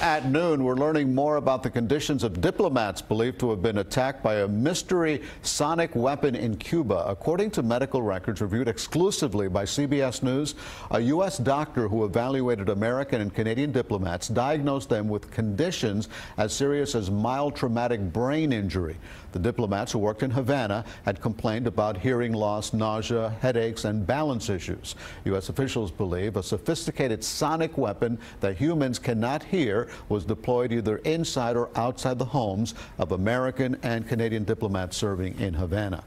at noon, we're learning more about the conditions of diplomats believed to have been attacked by a mystery sonic weapon in Cuba. According to medical records reviewed exclusively by CBS News, a U.S. doctor who evaluated American and Canadian diplomats diagnosed them with conditions as serious as mild traumatic brain injury. The diplomats who worked in Havana had complained about hearing loss, nausea, headaches, and balance issues. U.S. officials believe a sophisticated sonic weapon that humans cannot hear was deployed either inside or outside the homes of American and Canadian diplomats serving in Havana.